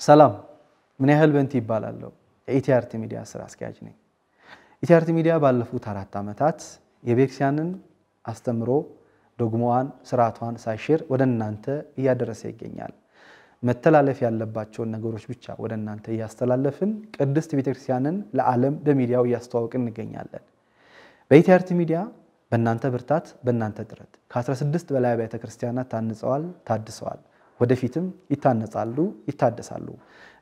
ሰላም፣ ምንያህል በንቲ እባላለሁ። የኢቲአርቲ ሚዲያ ስራ አስኪያጅ ነኝ። ኢቲአርቲ ሚዲያ ባለፉት አራት ዓመታት የቤተክርስቲያንን አስተምህሮ ዶግማዋን፣ ስርዓቷን ሳይሽር ወደ እናንተ እያደረሰ ይገኛል። መተላለፍ ያለባቸውን ነገሮች ብቻ ወደ እናንተ እያስተላለፍን ቅድስት ቤተክርስቲያንን ለዓለም በሚዲያው እያስተዋወቅን እንገኛለን። በኢቲአርቲ ሚዲያ በእናንተ ብርታት፣ በእናንተ ጥረት ከ16 በላይ አብያተ ክርስቲያናት ታንጸዋል፣ ታድሰዋል። ወደፊትም ይታነጻሉ፣ ይታደሳሉ።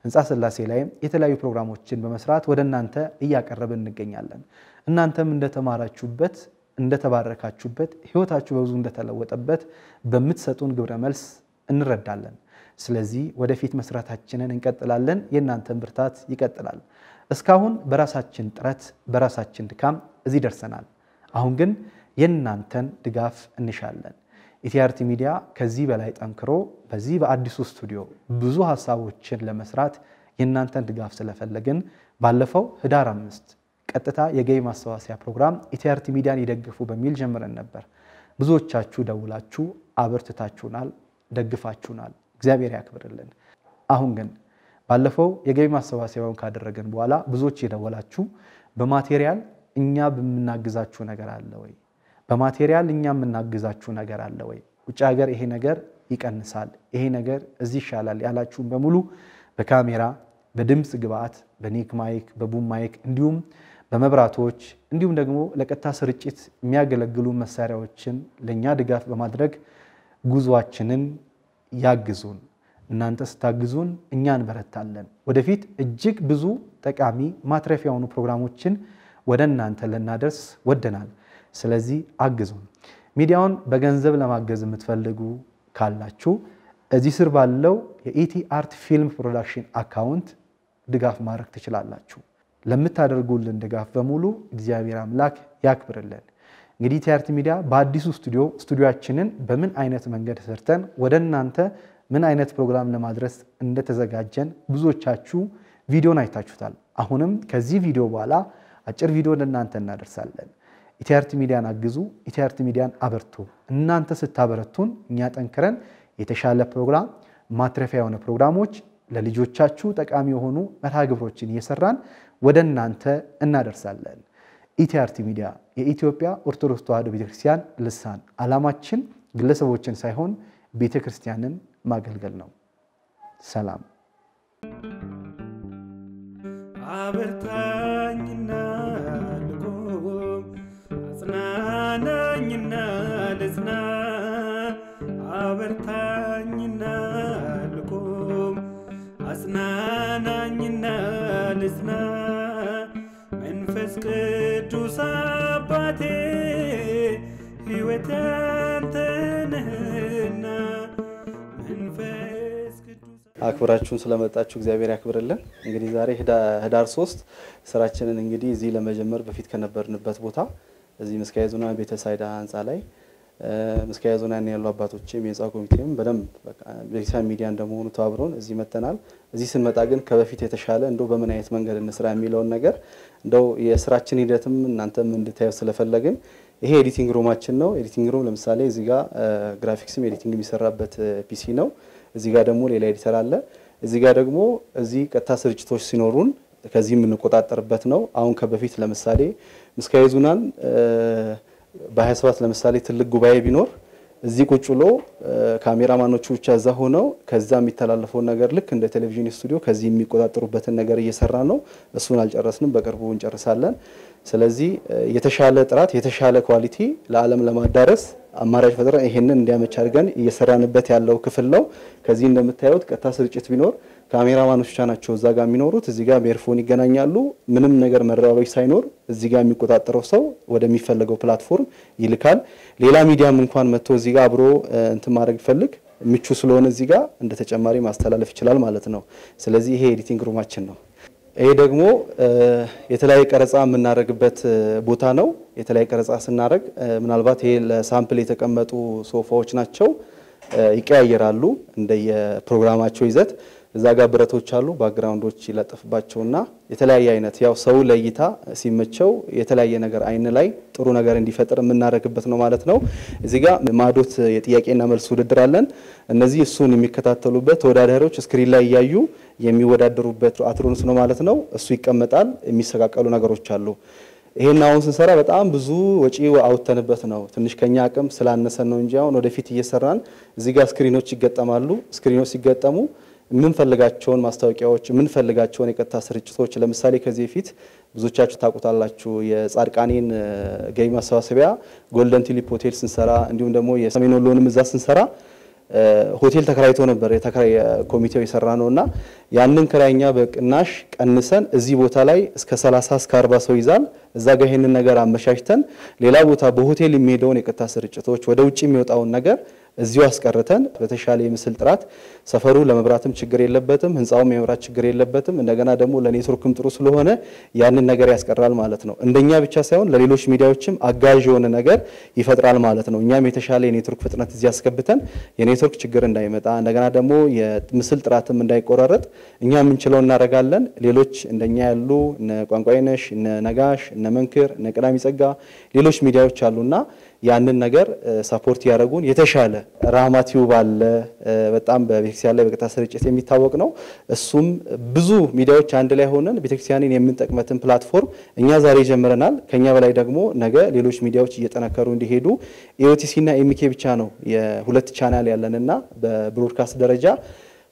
ህንፃ ሥላሴ ላይም የተለያዩ ፕሮግራሞችን በመስራት ወደ እናንተ እያቀረብን እንገኛለን። እናንተም እንደተማራችሁበት እንደተባረካችሁበት ህይወታችሁ በብዙ እንደተለወጠበት በምትሰጡን ግብረ መልስ እንረዳለን። ስለዚህ ወደፊት መስራታችንን እንቀጥላለን። የእናንተን ብርታት ይቀጥላል። እስካሁን በራሳችን ጥረት በራሳችን ድካም እዚህ ደርሰናል። አሁን ግን የእናንተን ድጋፍ እንሻለን። ኢቲአርቲ ሚዲያ ከዚህ በላይ ጠንክሮ በዚህ በአዲሱ ስቱዲዮ ብዙ ሀሳቦችን ለመስራት የእናንተን ድጋፍ ስለፈለግን ባለፈው ህዳር አምስት ቀጥታ የገቢ ማሰባሰቢያ ፕሮግራም ኢቲአርቲ ሚዲያን ይደግፉ በሚል ጀምረን ነበር። ብዙዎቻችሁ ደውላችሁ አበርትታችሁናል፣ ደግፋችሁናል። እግዚአብሔር ያክብርልን። አሁን ግን ባለፈው የገቢ ማሰባሰቢያውን ካደረግን በኋላ ብዙዎች የደወላችሁ በ material እኛ በምናግዛችሁ ነገር አለ ወይ? በ material እኛ የምናግዛችሁ ነገር አለ ወይ? ውጭ ሀገር ይሄ ነገር ይቀንሳል፣ ይሄ ነገር እዚህ ይሻላል ያላችሁን በሙሉ በካሜራ በድምፅ ግብአት፣ በ neck mic፣ በ boom mic እንዲሁም በመብራቶች እንዲሁም ደግሞ ለቀጥታ ስርጭት የሚያገለግሉ መሳሪያዎችን ለእኛ ድጋፍ በማድረግ ጉዟችንን ያግዙን። እናንተ ስታግዙን እኛ እንበረታለን። ወደፊት እጅግ ብዙ ጠቃሚ ማትረፊያ የሆኑ ፕሮግራሞችን ወደ እናንተ ልናደርስ ወደናል። ስለዚህ አግዙን። ሚዲያውን በገንዘብ ለማገዝ የምትፈልጉ ካላችሁ እዚህ ስር ባለው የኢቲ አርት ፊልም ፕሮዳክሽን account ድጋፍ ማድረግ ትችላላችሁ። ለምታደርጉልን ድጋፍ በሙሉ እግዚአብሔር አምላክ ያክብርልን። እንግዲህ ኢቲአርቲ ሚዲያ በአዲሱ ስቱዲዮ ስቱዲዮችንን በምን አይነት መንገድ ሰርተን ወደ እናንተ ምን አይነት ፕሮግራም ለማድረስ እንደተዘጋጀን ብዙዎቻችሁ ቪዲዮን አይታችሁታል። አሁንም ከዚህ ቪዲዮ በኋላ አጭር ቪዲዮ ወደ እናንተ እናደርሳለን። ኢቲአርቲ ሚዲያን አግዙ፣ ኢቲአርቲ ሚዲያን አበርቱ። እናንተ ስታበረቱን እኛ ጠንክረን የተሻለ ፕሮግራም ማትረፊያ የሆነ ፕሮግራሞች ለልጆቻችሁ ጠቃሚ የሆኑ መርሃ ግብሮችን እየሰራን ወደ እናንተ እናደርሳለን። ኢቲአርቲ ሚዲያ የኢትዮጵያ ኦርቶዶክስ ተዋሕዶ ቤተክርስቲያን ልሳን፣ ዓላማችን ግለሰቦችን ሳይሆን ቤተክርስቲያንን ማገልገል ነው። ሰላም አበርታኝና አጽናናኝና ልጽና አበርታኝና ልቆም አጽናናኝና ልጽና መንፈስ ቅዱስ አባቴ ሕይወት ያንተ መንፈስ ቅዱስ አክብራችሁን ስለመጣችሁ እግዚአብሔር ያክብርልን። እንግዲህ ዛሬ ህዳር ሶስት ስራችንን እንግዲህ እዚህ ለመጀመር በፊት ከነበርንበት ቦታ እዚህ ምስካየ ኅዙናን ቤተሳይዳ ህንፃ ላይ ምስካየ ኅዙናን ያሉ አባቶችም የህንፃ ኮሚቴም በደንብ ቤተክርስቲያን ሚዲያ እንደመሆኑ ተባብረውን እዚህ መተናል። እዚህ ስንመጣ ግን ከበፊት የተሻለ እንደው በምን አይነት መንገድ እንስራ የሚለውን ነገር እንደው የስራችን ሂደትም እናንተም እንድታዩ ስለፈለግን ይሄ editing room ኣችን ነው። editing room ለምሳሌ እዚህ ጋር graphics ም editing የሚሰራበት PC ነው። እዚህ ጋር ደግሞ ሌላ editor አለ። እዚህ ጋር ደግሞ እዚህ ቀጥታ ስርጭቶች ሲኖሩን ከዚህ የምንቆጣጠርበት ነው። አሁን ከበፊት ለምሳሌ ምስካየ ኅዙናን በ27 ለምሳሌ ትልቅ ጉባኤ ቢኖር እዚህ ቁጭ ብሎ ካሜራማኖቹ ብቻ እዛ ሆነው ከዛ የሚተላለፈውን ነገር ልክ እንደ ቴሌቪዥን ስቱዲዮ ከዚህ የሚቆጣጠሩበትን ነገር እየሰራ ነው። እሱን አልጨረስንም፣ በቅርቡ እንጨርሳለን። ስለዚህ የተሻለ ጥራት የተሻለ quality ለዓለም ለማዳረስ አማራጭ ፈጥረን ይሄንን እንዲያመች አድርገን እየሰራንበት ያለው ክፍል ነው። ከዚህ እንደምታዩት ቀጥታ ስርጭት ቢኖር ካሜራማኖች ናቸው እዛ ጋር የሚኖሩት። እዚህ ጋር በ earphone ይገናኛሉ። ምንም ነገር መረባበሽ ሳይኖር እዚህ ጋር የሚቆጣጠረው ሰው ወደሚፈለገው platform ይልካል። ሌላ ሚዲያም እንኳን መጥቶ እዚህ ጋር አብሮ እንትን ማድረግ ይፈልግ ምቹ ስለሆነ እዚህ ጋር እንደ ተጨማሪ ማስተላለፍ ይችላል ማለት ነው። ስለዚህ ይሄ editing room ኣችን ነው። ይሄ ደግሞ የተለያየ ቀረጻ የምናደርግበት ቦታ ነው። የተለያየ ቀረጻ ስናደርግ ምናልባት ይሄ ለ sample የተቀመጡ ሶፋዎች ናቸው፣ ይቀያየራሉ እንደየፕሮግራማቸው ይዘት። እዛ ጋር ብረቶች አሉ፣ background ኦች ይለጠፍባቸውና የተለያየ አይነት ያው ሰው ለእይታ ሲመቸው የተለያየ ነገር አይን ላይ ጥሩ ነገር እንዲፈጥር የምናደርግበት ነው ማለት ነው። እዚህ ጋር ማዕዶት የጥያቄና መልስ ውድድር አለን። እነዚህ እሱን የሚከታተሉበት ተወዳዳሪዎች screen ላይ እያዩ የሚወዳደሩበት አትሮንስ ነው ማለት ነው። እሱ ይቀመጣል። የሚሰቃቀሉ ነገሮች አሉ። ይሄን አሁን ስንሰራ በጣም ብዙ ወጪ አውጥተንበት ነው። ትንሽ ከኛ አቅም ስላነሰን ነው እንጂ አሁን ወደፊት እየሰራን እዚህ ጋር screen ኦች ይገጠማሉ። screen ኦች ሲገጠሙ የምንፈልጋቸውን ማስታወቂያዎች የምንፈልጋቸውን የቀጥታ ስርጭቶች ለምሳሌ ከዚህ በፊት ብዙዎቻችሁ ታውቁታላችሁ የጻድቃኔን ገቢ ማሰባሰቢያ ጎልደን ቱሊፕ ሆቴል ስንሰራ እንዲሁም ደግሞ የሰሜን ወሎንም እዛ ስንሰራ ሆቴል ተከራይቶ ነበር ኮሚቴው የሰራ ነው እና ያንን ኪራይ እኛ በቅናሽ ቀንሰን እዚህ ቦታ ላይ እስከ 30 እስከ 40 ሰው ይይዛል። እዛ ጋር ይሄንን ነገር አመቻችተን ሌላ ቦታ በሆቴል የሚሄደውን የቀጥታ ስርጭቶች ወደ ውጭ የሚወጣውን ነገር እዚሁ አስቀርተን በተሻለ የምስል ጥራት ሰፈሩ ለመብራትም ችግር የለበትም፣ ህንፃውም የመብራት ችግር የለበትም። እንደገና ደግሞ ለኔትወርክም ጥሩ ስለሆነ ያንን ነገር ያስቀራል ማለት ነው። እንደኛ ብቻ ሳይሆን ለሌሎች ሚዲያዎችም አጋዥ የሆነ ነገር ይፈጥራል ማለት ነው። እኛም የተሻለ የኔትወርክ ፍጥነት እዚህ አስገብተን የኔትወርክ ችግር እንዳይመጣ እንደገና ደግሞ የምስል ጥራትም እንዳይቆራረጥ እኛ የምንችለው እናደርጋለን። ሌሎች እንደኛ ያሉ እነ ቋንቋይነሽ፣ እነ ነጋሽ፣ እነ መንክር፣ እነ ቀዳሚ ጸጋ ሌሎች ሚዲያዎች አሉና ያንን ነገር support ያደረጉን የተሻለ ራህማ ቲዩብ አለ። በጣም በቤተክርስቲያን ላይ በቀጥታ ስርጭት የሚታወቅ ነው። እሱም ብዙ ሚዲያዎች አንድ ላይ ሆነን ቤተክርስቲያንን የምንጠቅምበትን platform እኛ ዛሬ ጀምረናል። ከኛ በላይ ደግሞ ነገ ሌሎች ሚዲያዎች እየጠነከሩ እንዲሄዱ EOTC እና MK ብቻ ነው የሁለት ቻናል ያለንና በ broadcast ደረጃ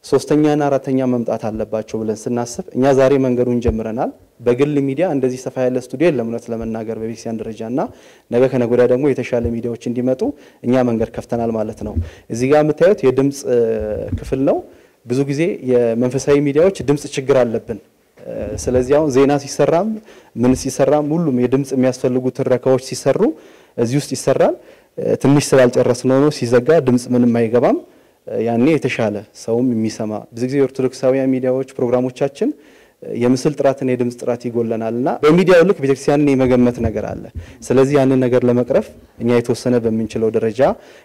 ሶስተኛና አራተኛ መምጣት አለባቸው ብለን ስናስብ እኛ ዛሬ መንገዱን ጀምረናል። በግል ሚዲያ እንደዚህ ሰፋ ያለ ስቱዲዮ የለም እውነት ለመናገር በቤተክርስቲያን ደረጃ እና ነገ ከነገ ወዲያ ደግሞ የተሻለ ሚዲያዎች እንዲመጡ እኛ መንገድ ከፍተናል ማለት ነው። እዚህ ጋር የምታዩት የድምፅ ክፍል ነው። ብዙ ጊዜ የመንፈሳዊ ሚዲያዎች ድምፅ ችግር አለብን። ስለዚህ አሁን ዜና ሲሰራም ምን ሲሰራም ሁሉም የድምፅ የሚያስፈልጉ ትረካዎች ሲሰሩ እዚህ ውስጥ ይሰራል። ትንሽ ስላልጨረስነው ነው ሲዘጋ ድምፅ ምንም አይገባም። ያኔ የተሻለ ሰውም የሚሰማ ብዙ ጊዜ የኦርቶዶክሳውያን ሚዲያዎች ፕሮግራሞቻችን የምስል ጥራትና የድምፅ ጥራት ይጎለናል እና በሚዲያው ልክ ቤተክርስቲያንን የመገመት ነገር አለ። ስለዚህ ያንን ነገር ለመቅረፍ እኛ የተወሰነ በምንችለው ደረጃ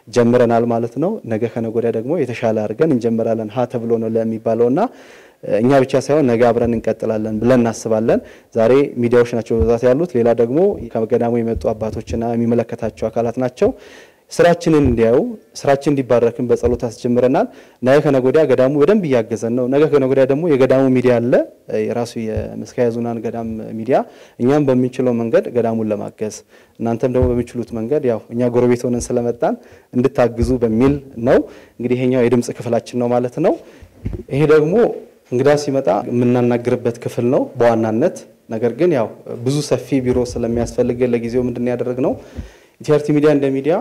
ጀምረናል ማለት ነው። ነገ ወዲያ ደግሞ የተሻለ አድርገን እንጀምራለን። ሀ ተብሎ ነው ለሚባለው እና እኛ ብቻ ሳይሆን ነገ አብረን እንቀጥላለን ብለን እናስባለን። ዛሬ ሚዲያዎች ናቸው በብዛት ያሉት። ሌላ ደግሞ ከገዳሙ የመጡ አባቶችና የሚመለከታቸው አካላት ናቸው። ስራችንን እንዲያዩ ስራችን እንዲባረክን በጸሎት አስጀምረናል። ነገ ከነገ ገዳሙ በደንብ እያገዘን ነው። ነገ ከነገ ደግሞ የገዳሙ ሚዲያ አለ፣ የራሱ የመስካየ ኅዙናን ገዳም ሚዲያ። እኛም በምንችለው መንገድ ገዳሙን ለማገዝ እናንተም ደግሞ በሚችሉት መንገድ ያው እኛ ጎረቤት ሆነን ስለመጣን እንድታግዙ በሚል ነው። እንግዲህ ይሄኛው የድምፅ ክፍላችን ነው ማለት ነው። ይሄ ደግሞ እንግዳ ሲመጣ የምናናግርበት ክፍል ነው በዋናነት ነገር ግን ያው ብዙ ሰፊ ቢሮ ስለሚያስፈልገን ለጊዜው ምንድን ያደረግነው ኢቲአርቲ ሚዲያ እንደ ሚዲያ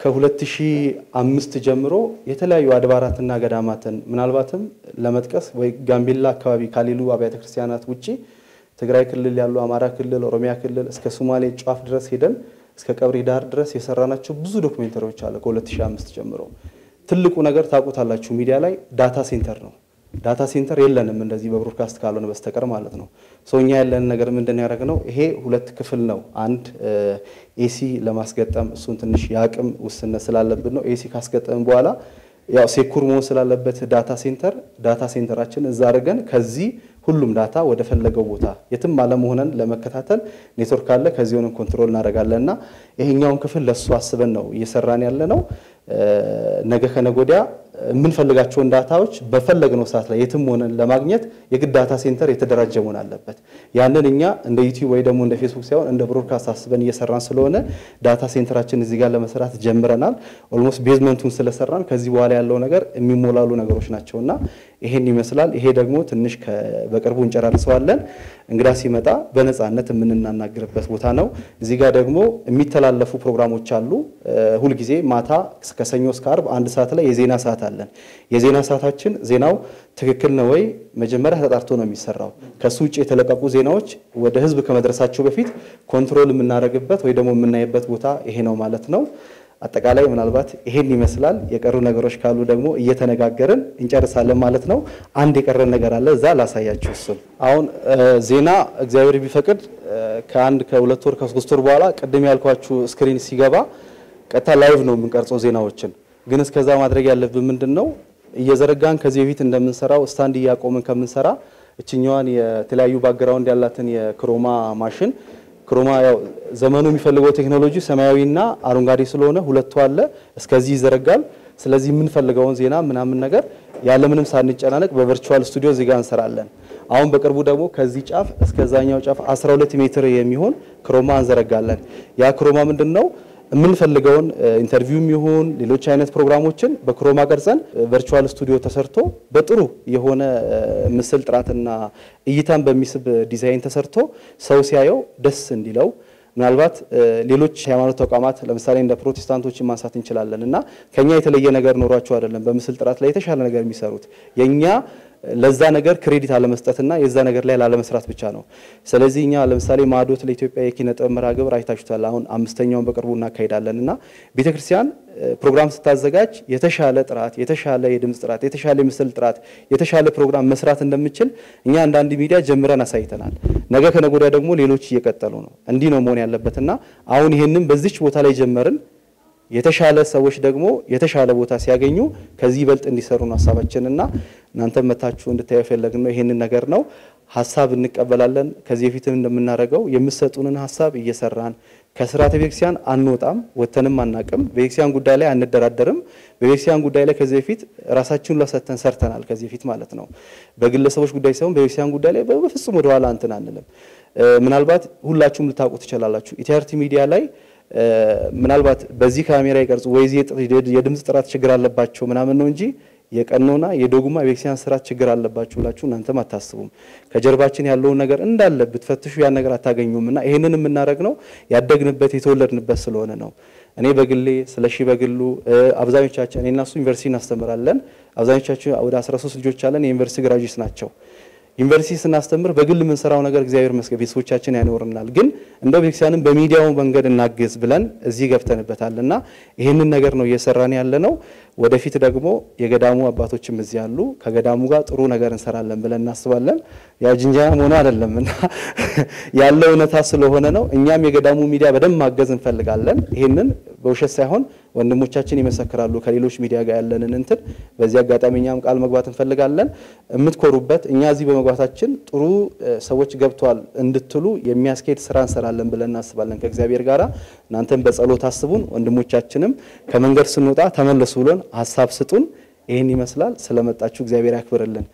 ከ2005 ጀምሮ የተለያዩ አድባራትና ገዳማትን ምናልባትም ለመጥቀስ ወይ ጋምቤላ አካባቢ ካሉ አብያተ ክርስቲያናት ውጪ ትግራይ ክልል ያሉ አማራ ክልል፣ ኦሮሚያ ክልል እስከ ሶማሌ ጫፍ ድረስ ሄደን እስከ ቀብሪ ዳር ድረስ የሰራናቸው ብዙ documentary ዎች አለ። ከ2005 ጀምሮ ትልቁ ነገር ታውቁታላችሁ፣ ሚዲያ ላይ data center ነው። data center የለንም እንደዚህ በ broadcast ካልሆነ በስተቀር ማለት ነው። ሰው እኛ ያለን ነገር ምንድን ያደረግነው? ይሄ ሁለት ክፍል ነው። አንድ AC ለማስገጠም እሱን ትንሽ የአቅም ውስንነት ስላለብን ነው። AC ካስገጠምን በኋላ ያው secure መሆን ስላለበት data center data center ኣችን እዛ አድርገን ከዚህ ሁሉም data ወደ ፈለገው ቦታ የትም አለመሆነን ለመከታተል ኔትወርክ አለ። ከዚህ ሆነን control እናደርጋለን እና ይሄኛውን ክፍል ለሱ አስበን ነው እየሰራን ያለ ነው። ነገ ከነገ ወዲያ የምንፈልጋቸውን data ዎች በፈለግነው ሰዓት ላይ የትም ሆነን ለማግኘት የግድ data center የተደራጀ መሆን አለበት። ያንን እኛ እንደ ዩቲዩብ ወይ ደግሞ እንደ ፌስቡክ ሳይሆን እንደ broadcast አስበን እየሰራን ስለሆነ data center ኣችን እዚህ ጋር ለመስራት ጀምረናል። almost basement ኡን ስለሰራን ከዚህ በኋላ ያለው ነገር የሚሞላሉ ነገሮች ናቸውና ይሄን ይመስላል። ይሄ ደግሞ ትንሽ በቅርቡ እንጨራርሰዋለን። እንግዳ ሲመጣ በነፃነት የምንናናግርበት ቦታ ነው። እዚህ ጋር ደግሞ የሚተላለፉ ፕሮግራሞች አሉ። ሁልጊዜ ማታ ከሰኞ እስከ ዓርብ አንድ ሰዓት ላይ የዜና ሰዓት አለን። የዜና ሰዓታችን ዜናው ትክክል ነው ወይ መጀመሪያ ተጣርቶ ነው የሚሰራው። ከሱ ውጭ የተለቀቁ ዜናዎች ወደ ሕዝብ ከመድረሳቸው በፊት control የምናደርግበት ወይ ደግሞ የምናይበት ቦታ ይሄ ነው ማለት ነው። አጠቃላይ ምናልባት ይሄን ይመስላል። የቀሩ ነገሮች ካሉ ደግሞ እየተነጋገርን እንጨርሳለን ማለት ነው። አንድ የቀረን ነገር አለ፣ እዛ ላሳያችሁ። እሱን አሁን ዜና እግዚአብሔር ቢፈቅድ ከአንድ ከሁለት ወር ከሶስት ወር በኋላ ቅድም ያልኳችሁ screen ሲገባ ቀጥታ live ነው የምንቀርጸው ዜናዎችን። ግን እስከዛ ማድረግ ያለብን ምንድን ነው እየዘረጋን ከዚህ በፊት እንደምንሰራው stand እያቆምን ከምንሰራ እችኛዋን የተለያዩ background ያላትን የ chroma ማሽን chroma ያው ዘመኑ የሚፈልገው ቴክኖሎጂ ሰማያዊና አረንጓዴ ስለሆነ ሁለቱ አለ እስከዚህ ይዘረጋል። ስለዚህ የምንፈልገውን ዜና ምናምን ነገር ያለምንም ሳንጨናነቅ በ virtual studio ጋር እንሰራለን። አሁን በቅርቡ ደግሞ ከዚህ ጫፍ እስከዛኛው ጫፍ 12 ሜትር የሚሆን chroma እንዘረጋለን። ያ chroma ምንድን ነው? የምንፈልገውን interview ም ይሁን ሌሎች አይነት ፕሮግራሞችን በ chroma ቀርጸን virtual studio ተሰርቶ በጥሩ የሆነ ምስል ጥራትና እይታን በሚስብ ዲዛይን ተሰርቶ ሰው ሲያየው ደስ እንዲለው ምናልባት ሌሎች ሃይማኖት ተቋማት ለምሳሌ እንደ ፕሮቴስታንቶችን ማንሳት እንችላለን እና ከኛ የተለየ ነገር ኖሯቸው አይደለም በምስል ጥራት ላይ የተሻለ ነገር የሚሰሩት። የኛ ለዛ ነገር credit አለመስጠትና የዛ ነገር ላይ ላለመስራት ብቻ ነው። ስለዚህ እኛ ለምሳሌ ማዕዶት ለኢትዮጵያ የኪነ ጥበብ መርሃ ግብር አይታችሁታል። አሁን አምስተኛውን በቅርቡ እናካሄዳለን እና ቤተክርስቲያን ፕሮግራም ስታዘጋጅ የተሻለ ጥራት፣ የተሻለ የድምፅ ጥራት፣ የተሻለ የምስል ጥራት፣ የተሻለ ፕሮግራም መስራት እንደምችል እኛ አንዳንድ ሚዲያ ጀምረን አሳይተናል። ነገ ከነገ ወዲያ ደግሞ ሌሎች እየቀጠሉ ነው። እንዲህ ነው መሆን ያለበትና አሁን ይሄንን በዚች ቦታ ላይ ጀመርን። የተሻለ ሰዎች ደግሞ የተሻለ ቦታ ሲያገኙ ከዚህ ይበልጥ እንዲሰሩ ነው ሀሳባችንና እናንተም መታችሁ እንድታዩ የፈለግን ነው። ይሄንን ነገር ነው ሀሳብ እንቀበላለን። ከዚህ በፊትም እንደምናደርገው የምሰጡንን ሀሳብ እየሰራን ከስርዓተ ቤተክርስቲያን አንወጣም፣ ወተንም አናቅም። በቤተክርስቲያን ጉዳይ ላይ አንደራደርም። በቤተክርስቲያን ጉዳይ ላይ ከዚህ በፊት ራሳችንን ለሰተን ሰርተናል። ከዚህ በፊት ማለት ነው። በግለሰቦች ጉዳይ ሳይሆን በቤተክርስቲያን ጉዳይ ላይ በፍጹም ወደኋላ እንትን አንልም። ምናልባት ሁላችሁም ልታውቁ ትችላላችሁ። ኢቲአርቲ ሚዲያ ላይ ምናልባት በዚህ ካሜራ ይቀርጹ ወይ የድምፅ ጥራት ችግር አለባቸው ምናምን ነው እንጂ የቀኖና የዶግማ የቤተክርስቲያን ስርዓት ችግር አለባችሁ ብላችሁ እናንተም አታስቡም። ከጀርባችን ያለውን ነገር እንዳለ ብትፈትሹ ያን ነገር አታገኙም። እና ይሄንን የምናደርግ ነው ያደግንበት የተወለድንበት ስለሆነ ነው። እኔ በግሌ ስለ ሺ በግሉ አብዛኞቻችን እኔ እና እሱ ዩኒቨርሲቲ እናስተምራለን። አብዛኞቻችን ወደ 13 ልጆች አለን። የዩኒቨርሲቲ ግራጁዌት ናቸው። ዩኒቨርሲቲ ስናስተምር በግል የምንሰራው ነገር እግዚአብሔር ይመስገን ቤተሰቦቻችን ያኖርናል። ግን እንደው ቤተክርስቲያንን በሚዲያው መንገድ እናግዝ ብለን እዚህ ገብተንበታል እና ይህንን ነገር ነው እየሰራን ያለ ነው። ወደፊት ደግሞ የገዳሙ አባቶችም እዚህ አሉ። ከገዳሙ ጋር ጥሩ ነገር እንሰራለን ብለን እናስባለን። ያ ጅንጀና መሆኑ አይደለም እና ያለው እውነታ ስለሆነ ነው። እኛም የገዳሙ ሚዲያ በደንብ ማገዝ እንፈልጋለን። ይህንን በውሸት ሳይሆን ወንድሞቻችን ይመሰክራሉ ከሌሎች ሚዲያ ጋር ያለንን እንትን በዚህ አጋጣሚ እኛም ቃል መግባት እንፈልጋለን። የምትኮሩበት እኛ እዚህ በመግባታችን ጥሩ ሰዎች ገብተዋል እንድትሉ የሚያስኬድ ስራ እንሰራለን ብለን እናስባለን ከእግዚአብሔር ጋር። እናንተም በጸሎት አስቡን። ወንድሞቻችንም ከመንገድ ስንወጣ ተመለሱ ብሎን ሀሳብ ስጡን። ይህን ይመስላል። ስለመጣችሁ እግዚአብሔር ያክብርልን።